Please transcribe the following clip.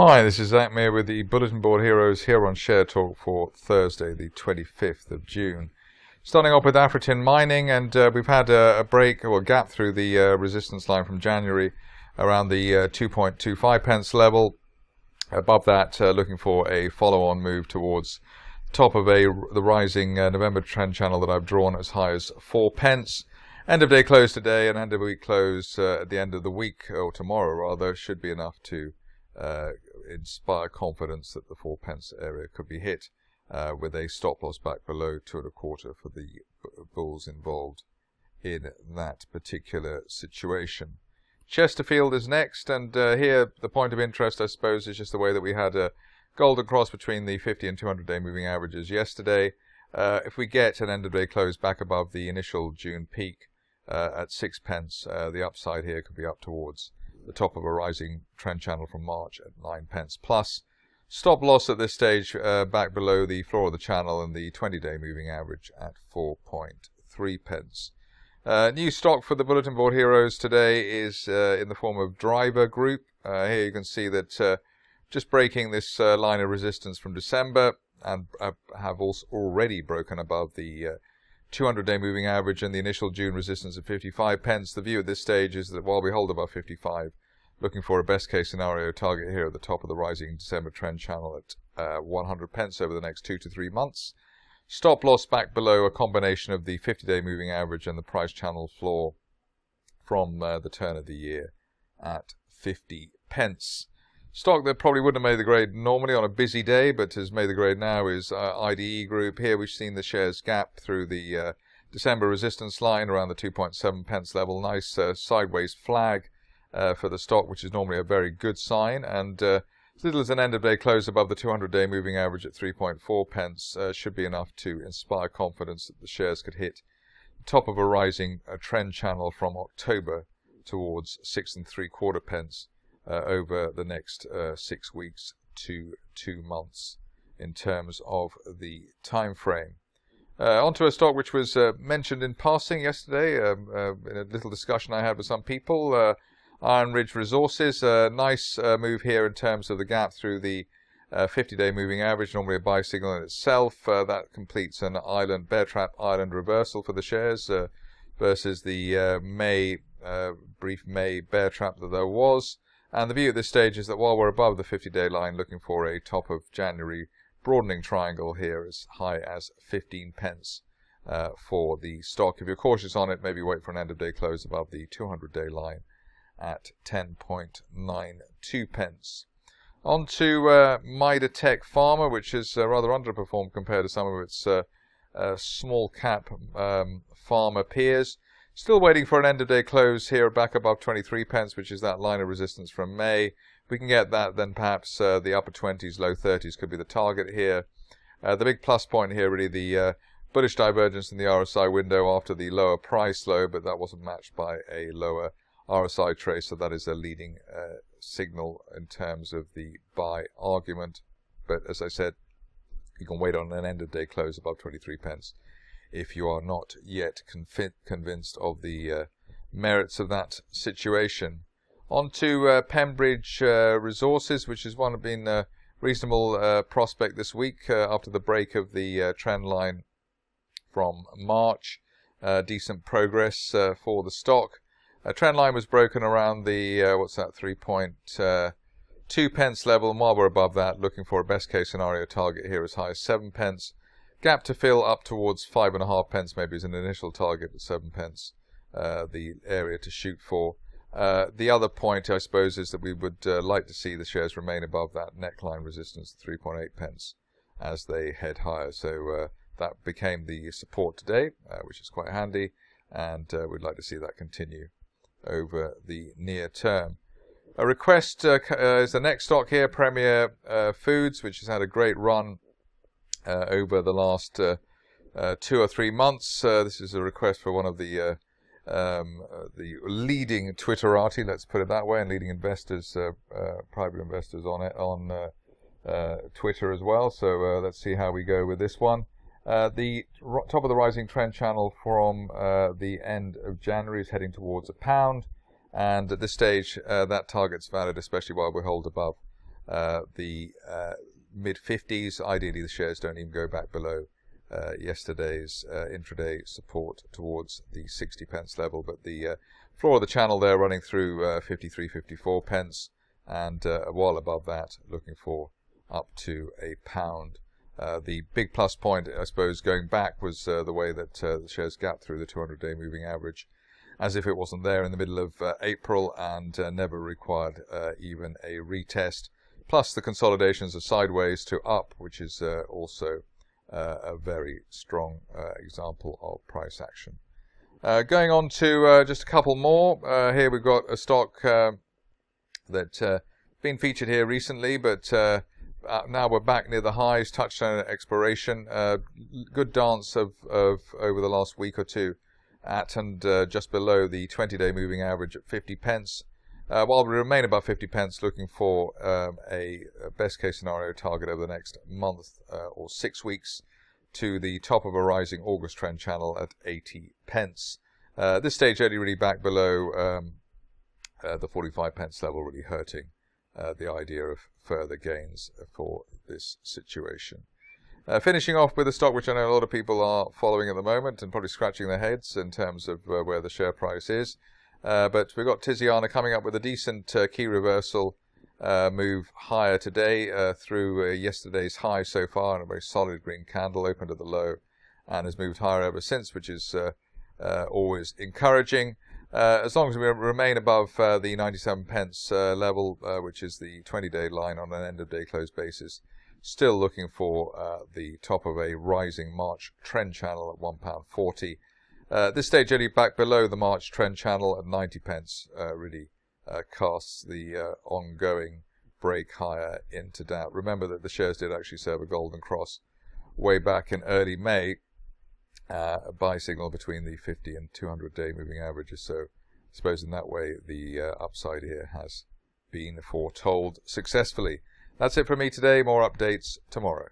Hi, this is Zak Mir with the Bulletin Board Heroes here on Share Talk for Thursday, the 25th of June. Starting off with AfriTin Mining, and uh, we've had a, a, break or a gap through the uh, resistance line from January around the uh, 2.25 pence level. Above that, uh, looking for a follow-on move towards top of a the rising uh, November trend channel that I've drawn as high as four pence. End of day close today and end of week close uh, at the end of the week or tomorrow rather should be enough to uh, inspire confidence that the four pence area could be hit uh, with a stop loss back below two and a quarter for the bulls involved in that particular situation. Chesterfield is next, and uh, here the point of interest, I suppose, is just the way that we had a golden cross between the 50 and 200 day moving averages yesterday. Uh, if we get an end of day close back above the initial June peak uh, at six pence, uh, the upside here could be up towards the top of a rising trend channel from March at 9 pence plus. Stop loss at this stage uh, back below the floor of the channel and the 20-day moving average at 4.3 pence. Uh, new stock for the Bulletin Board Heroes today is uh, in the form of Driver Group. Uh, here you can see that uh, just breaking this uh, line of resistance from December and have also already broken above the 200-day moving average and the initial June resistance of 55 pence. The view at this stage is that while we hold above 55, looking for a best case scenario target here at the top of the rising December trend channel at uh, 100 pence over the next two to three months. Stop loss back below a combination of the 50-day moving average and the price channel floor from uh, the turn of the year at 50 pence. Stock that probably wouldn't have made the grade normally on a busy day, but has made the grade now is uh, IDE Group. Here we've seen the shares gap through the uh, December resistance line around the 2.7 pence level. Nice uh, sideways flag uh, for the stock, which is normally a very good sign. And uh, as little as an end of day close above the 200 day moving average at 3.4 pence uh, should be enough to inspire confidence that the shares could hit top of a rising trend channel from October towards six and three quarter pence over the next uh, six weeks to two months in terms of the time frame. Uh, onto a stock which was uh, mentioned in passing yesterday um, uh, in a little discussion I had with some people. Uh, IronRidge Resources, nice move here in terms of the gap through the 50-day moving average, normally a buy signal in itself. that completes an island bear trap island reversal for the shares versus the May brief May bear trap that there was. And the view at this stage is that while we're above the 50-day line looking for a top of January broadening triangle here as high as 15 pence uh, for the stock. If you're cautious on it, maybe wait for an end of day close above the 200-day line at 10.92 pence. On to uh, Midatech Pharma, which has uh, rather underperformed compared to some of its uh, uh small cap um, pharma peers. Still waiting for an end of day close here back above 23 pence, which is that line of resistance from May. We can get that, then perhaps uh, the upper 20s, low 30s could be the target here. Uh, the big plus point here, really, the uh, bullish divergence in the RSI window after the lower price low, but that wasn't matched by a lower RSI trace, so that is a leading uh, signal in terms of the buy argument. But as I said, you can wait on an end of day close above 23 pence if you are not yet convinced of the uh, merits of that situation. On to uh, Pembridge uh, Resources, which has one been a reasonable uh, prospect this week uh, after the break of the uh, trend line from March. decent progress for the stock. A trend line was broken around the what's that 3.2 pence level, and while we're above that, looking for a best case scenario target here as high as 7 pence. Gap to fill up towards five and a half pence, maybe as an initial target at seven pence, uh, the area to shoot for. Uh, the other point, I suppose, is that we would uh, like to see the shares remain above that neckline resistance, 3.8 pence, as they head higher. So uh, that became the support today, uh, which is quite handy, and uh, we'd like to see that continue over the near term. A request is the next stock here, Premier Foods, which has had a great run over the last uh, uh, two or three months. this is a request for one of the um, the leading Twitterati, let's put it that way, and leading investors, private investors on it on Twitter as well. So let's see how we go with this one. Uh, the top of the rising trend channel from uh, the end of January is heading towards a pound, and at this stage, uh, that target's valid, especially while we hold above uh, the uh, mid 50s. Ideally, the shares don't even go back below uh, yesterday's uh, intraday support towards the 60 pence level, but the uh, floor of the channel there running through 53, 54 pence, and a while above that, looking for up to a pound. Uh, the big plus point, I suppose, going back was uh, the way that uh, the shares gapped through the 200-day moving average, as if it wasn't there in the middle of April and never required even a retest. Plus, the consolidations are sideways to up, which is also a very strong example of price action. Uh, going on to uh, just a couple more. Uh, here we've got a stock that's been featured here recently, but uh, now we're back near the highs, Touchstone Exploration. Uh, good dance of, of over the last week or two at and uh, just below the 20-day moving average at 50 pence. Uh, while we remain above 50 pence, looking for um, a, best case scenario target over the next month uh, or six weeks to the top of a rising August trend channel at 80 pence. Uh, this stage only really back below um, the 45 pence level, really hurting uh, the idea of further gains for this situation. Uh, finishing off with a stock which I know a lot of people are following at the moment and probably scratching their heads in terms of uh, where the share price is. Uh, but we've got Tiziana coming up with a decent uh, key reversal uh, move higher today through yesterday's high so far, and a very solid green candle opened at the low and has moved higher ever since, which is always encouraging. Uh, as long as we remain above uh, the 97 pence uh, level, uh, which is the 20-day line on an end-of-day close basis, still looking for uh, the top of a rising March trend channel at £1.40. Uh, this stage, only back below the March trend channel at 90 pence really casts the ongoing break higher into doubt. Remember that the shares did actually serve a golden cross way back in early May, uh, a buy signal between the 50 and 200 day moving averages. So I suppose in that way the uh, upside here has been foretold successfully. That's it for me today. More updates tomorrow.